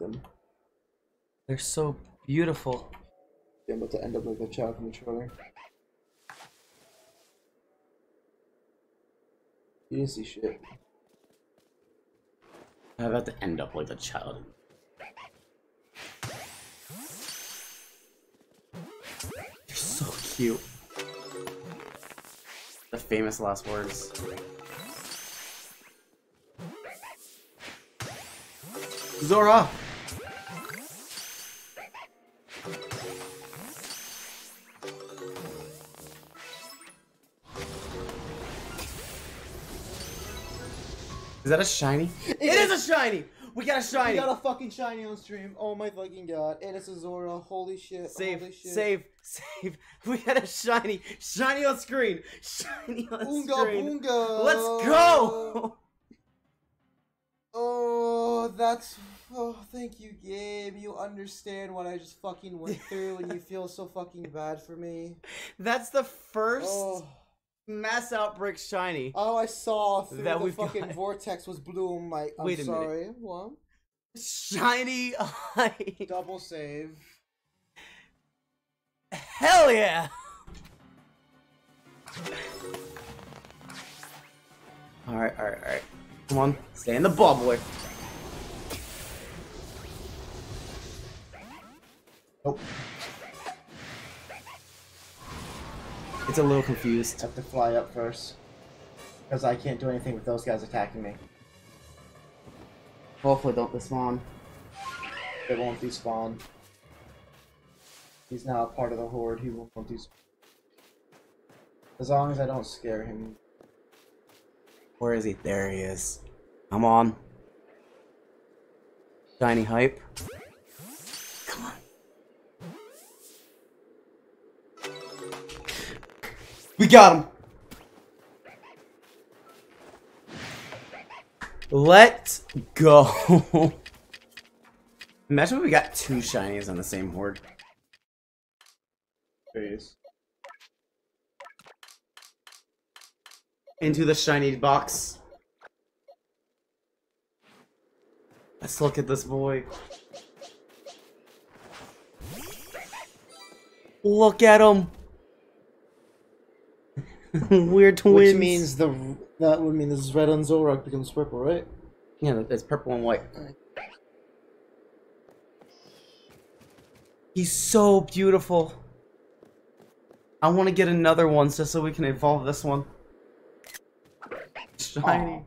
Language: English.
them. They're so beautiful. I'm about to end up like a child from the trailer. You didn't see shit. I'm about to end up like a child. You're so cute. The famous last words. Zorua! Is that a shiny? It is a shiny! We got a shiny! We got a fucking shiny on stream. Oh my fucking god. And it's a Zorua. Holy shit. Save, Holy shit. save, save. We got a shiny, shiny on screen. Shiny on Oonga screen. boonga. Let's go! Oh, that's. Oh, thank you, Gabe. You understand what I just fucking went through, and you feel so fucking bad for me. That's the first Oh, mass outbreak shiny. all I saw through That the fucking got. vortex was bloom. Like, I'm Wait a minute. sorry. What? Shiny eye. Double save. Hell yeah! Alright, alright, alright. Come on, stay in the ball, boy. Nope. It's a little confused. I have to fly up first. Because I can't do anything with those guys attacking me. Hopefully don't despawn. They won't despawn. He's now a part of the horde. He won't despawn. As long as I don't scare him. Where is he? There he is. Come on. Shiny hype. We got him! Let's go. Imagine if we got two shinies on the same horde. Please. Into the shiny box. Let's look at this boy. Look at him. We're twins. Which means the that would mean this red on Zoroark becomes purple, right? yeah, it's purple and white. He's so beautiful. I want to get another one just so we can evolve this one. Shiny.